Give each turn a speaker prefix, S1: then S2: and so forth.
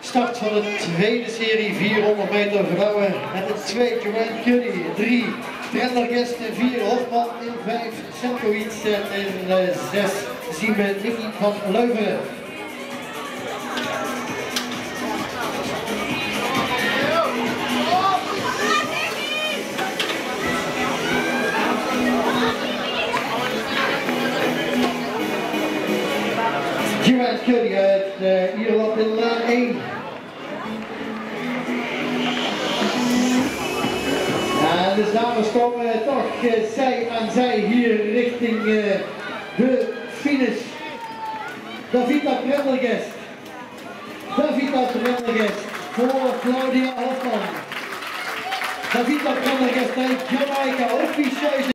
S1: Start van de tweede serie 400 meter vrouwen. Met de 2 Joanne Cuddy, 3 Prendergest, 4 Hofman in 5 Semkowitz en in 6 zien we Nicky van Leuven. Joanne Cuddy uit Ierland in lijn 1. En de dames komen toch uh, zij aan zij hier richting uh, de finish. Davida Prendergest. Davida Prendergest voor Claudia Hofman. Davida Prendergest uit Jamaica, officieus.